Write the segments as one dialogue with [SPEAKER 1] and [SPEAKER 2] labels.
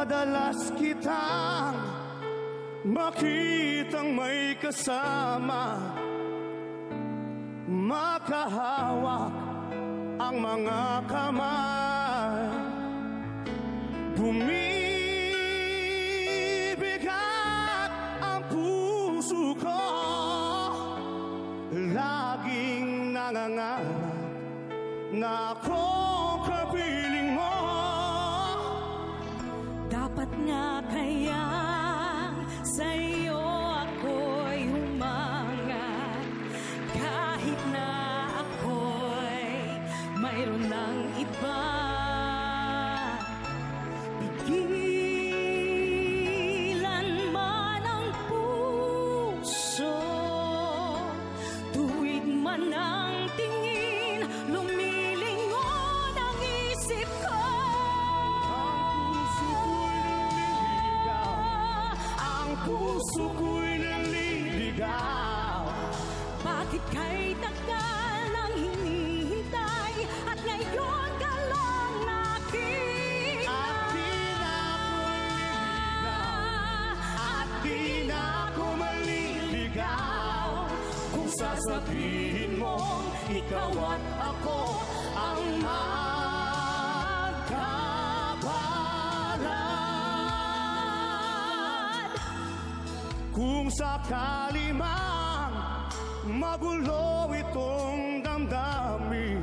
[SPEAKER 1] Madalas kitang makitang may kasama. Makahawak ang mga kamay. Bumibigat ang puso ko. Laging nangangarap na ako sasabihin mo Ikaw at ako ang magkabalad Kung sakali mang magulo itong damdamin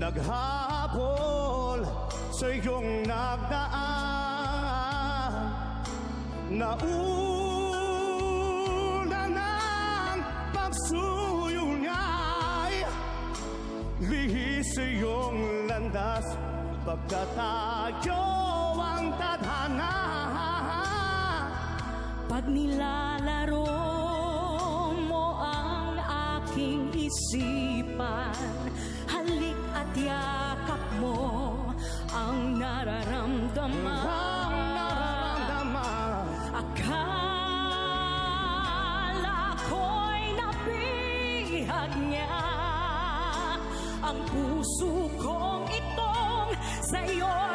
[SPEAKER 1] Naghabol sa iyong nagdaan. Nauna Lihis sa iyong landas Pagkat tayo ang tadhana.
[SPEAKER 2] Pag nilalaro mo ang aking isipan Halik at yakap mo Ang nararamdaman
[SPEAKER 1] Ang
[SPEAKER 2] puso kong itong sa'yo'y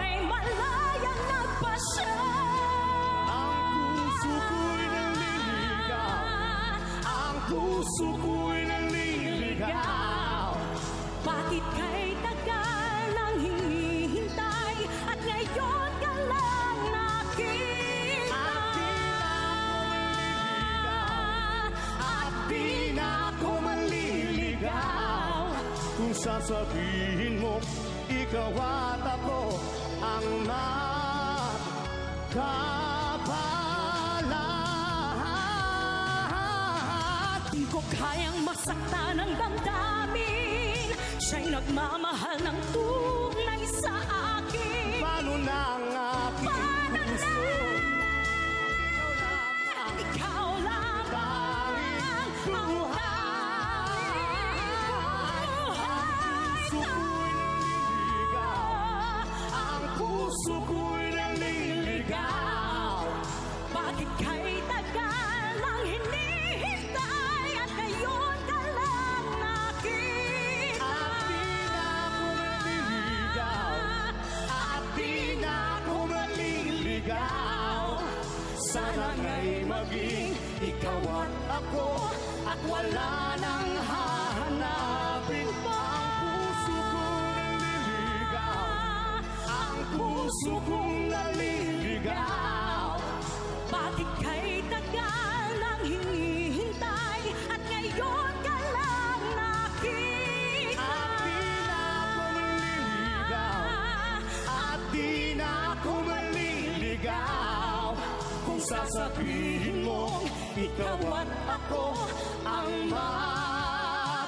[SPEAKER 1] sasabihin mo Ikaw at ako ang magkabalad
[SPEAKER 2] Di ko kayang masaktan ang damdamin. Siya'y nagmamahal ng tunay
[SPEAKER 1] Sana nga'y maging ikaw at ako At wala nang hahanapin pa sasabihin mo Ikaw at ako ang magkabalad